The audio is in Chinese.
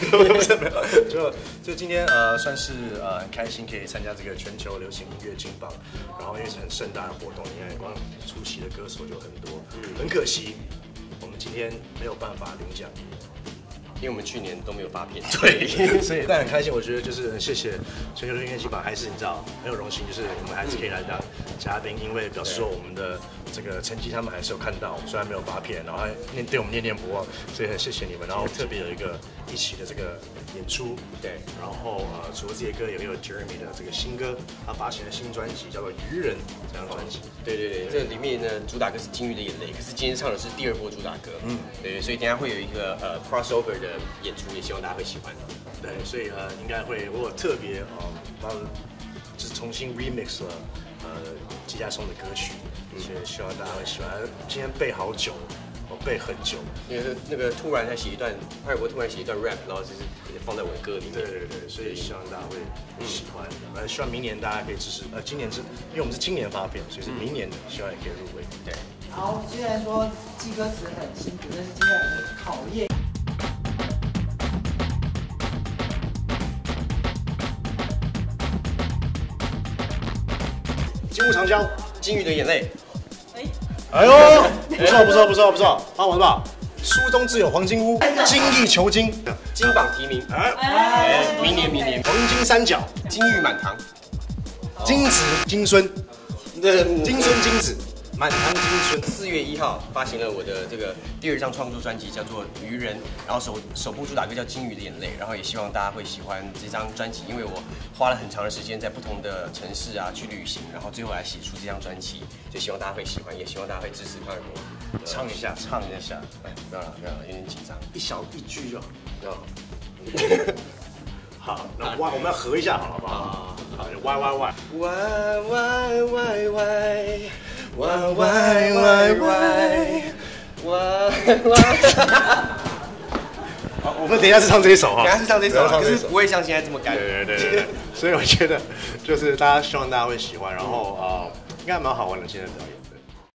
不是没有，就就今天呃算是呃很开心可以参加这个全球流行音乐金榜，然后因为是很盛大的活动，因为光出席的歌手就很多，很可惜我们今天没有办法领奖。因为我们去年都没有发片，对，所以但很开心，我觉得就是很谢谢全球音乐金榜，还是你知道很有荣幸，就是我们还是可以来当嘉宾，因为表示说我们的这个成绩他们还是有看到，虽然没有发片，然后还念对我们念念不忘，所以很谢谢你们，然后特别有一个一起的这个演出，对，然后呃除了这些歌，也有 Jeremy 的这个新歌，他发行的新专辑叫做《愚人》这张专辑，对对对，这里面呢主打歌是金鱼的眼泪，可是今天唱的是第二波主打歌，嗯，对，所以等下会有一个呃 crossover 的演出，也希望大家会喜欢。对，所以呃应该会我有特别哦帮就是重新 remix 了呃吉他松的歌曲，所以希望大家会喜欢。今天备好久，我背很久，因为那个突然在写一段，派国突然写一段 rap，然后就是放在我的歌里面。对对对，所以希望大家会喜欢。呃，希望明年大家可以支持。呃，今年是因为我们是今年发片，所以是明年的，希望也可以入围。对，好，虽然说记歌词很辛苦，但是今天很考验。金屋藏娇，金鱼的眼泪，哎呦，不错不错不错不错，帮，我什么？书中自有黄金屋，精益求精，金榜题名，哎，哎，明年明年。黄金三角，金玉满堂，金子金孙，那金孙金子，满堂金孙。四月一号发行了我的这个第二张创作专辑，叫做《愚人》，然后首首部主打歌叫《金鱼的眼泪》，然后也希望大家会喜欢这张专辑，因为我花了很长的时间在不同的城市啊去旅行，然后最后来写出这张专辑，就希望大家会喜欢，也希望大家会支持潘玮柏唱一下，唱一下，哎，不要了，不要了，有点紧张。一小一句就好。要好，那 Y 我们要合一下，好好不好？啊，好，Y Y Y。Y Y Y Y Y Y Y Y Y。好，我们等一下是唱这一首哈。等一下是唱这一首。是不会像现在这么干。对对对对对。所以我觉得，就是大家希望大家会喜欢，然后啊，应该蛮好玩的现在表演。